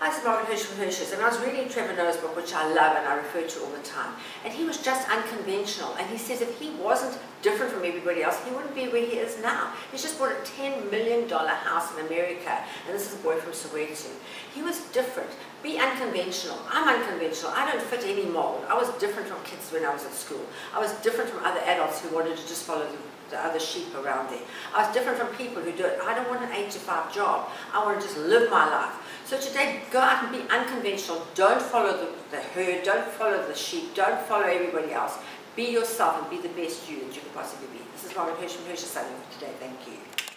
Hi, is Margaret Hirsch from Hirsch's, and I was reading Trevor Noah's book, which I love and I refer to all the time. And he was just unconventional, and he says if he wasn't different from everybody else, he wouldn't be where he is now. He's just bought a $10 million house in America, and this is a boy from Soweto. He was different. Be unconventional. I'm unconventional. I don't fit any mold. I was different from kids when I was at school. I was different from other adults who wanted to just follow the the other sheep around there. I was different from people who do it. I don't want an 8 to 5 job. I want to just live my life. So today, go out and be unconventional. Don't follow the, the herd. Don't follow the sheep. Don't follow everybody else. Be yourself and be the best you that you can possibly be. This is Margaret Hirsch from Hirsch Selling for today. Thank you.